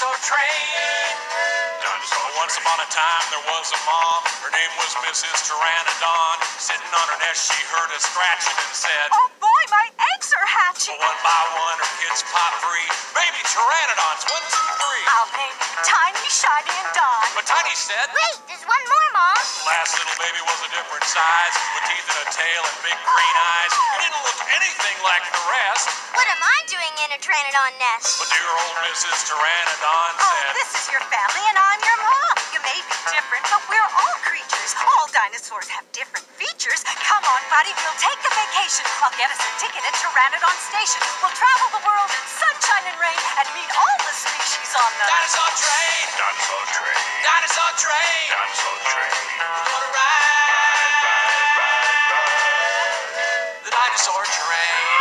Dinosaur Train. Dinosaur Once upon a time, there was a mom. Her name was Mrs. Pteranodon. Sitting on her nest, she heard a scratching and said, Oh boy, my eggs are hatching. One by one, her kids pop free. Baby Pteranodons, one, two, three. Oh, I'll name Tiny, Shiny, and Don. But Tiny said, Wait, there's one more, Mom. Last little baby was a different size, with teeth and a tail and big green eyes like the rest. What am I doing in a Pteranodon nest? But dear old Mrs. Pteranodon Oh, said, this is your family and I'm your mom. You may be different, but we're all creatures. All dinosaurs have different features. Come on, buddy, we'll take a vacation. I'll get us a ticket at Pteranodon Station. We'll travel the world in sunshine and rain and meet all the species on the... Dinosaur train! Dinosaur train! Dinosaur train! Dinosaur train! Dinosaur train. Dinosaur train.